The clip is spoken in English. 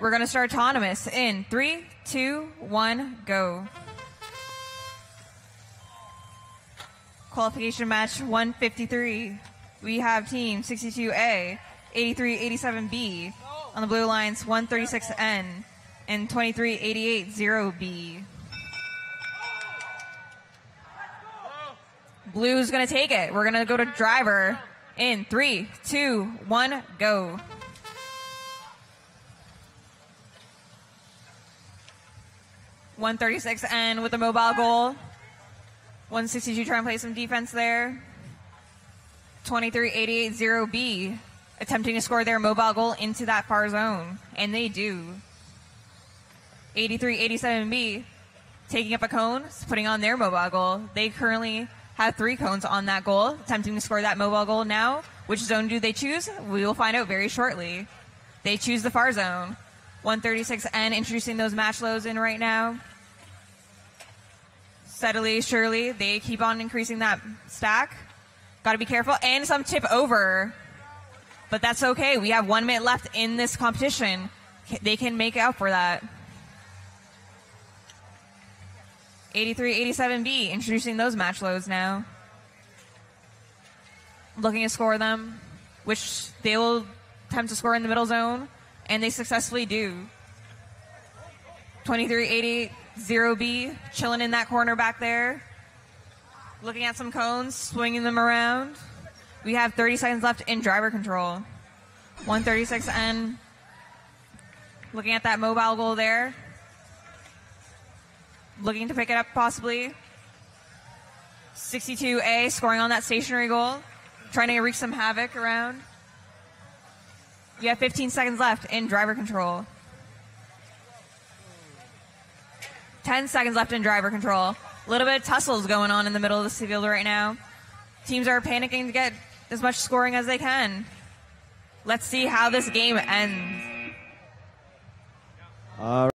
We're going to start autonomous in three, two, one, go. Qualification match 153. We have team 62A, 8387B. On the blue lines, 136N and 23880B. Blue's going to take it. We're going to go to driver in three, two, one, go. One thirty six N with a mobile goal. One sixty two trying to play some defense there. Twenty three eighty eight zero B attempting to score their mobile goal into that far zone, and they do. 83-87B taking up a cone, putting on their mobile goal. They currently have three cones on that goal, attempting to score that mobile goal now. Which zone do they choose? We will find out very shortly. They choose the far zone. 136N introducing those match loads in right now. Steadily, surely, they keep on increasing that stack. Got to be careful. And some tip over. But that's okay. We have one minute left in this competition. They can make up for that. 83 87B introducing those match loads now. Looking to score them, which they will attempt to score in the middle zone, and they successfully do. 2380 0B chilling in that corner back there. Looking at some cones, swinging them around. We have 30 seconds left in driver control. 136N. Looking at that mobile goal there. Looking to pick it up possibly. 62A scoring on that stationary goal. Trying to wreak some havoc around. You have 15 seconds left in driver control. 10 seconds left in driver control. A little bit of tussles going on in the middle of the field right now. Teams are panicking to get as much scoring as they can. Let's see how this game ends. All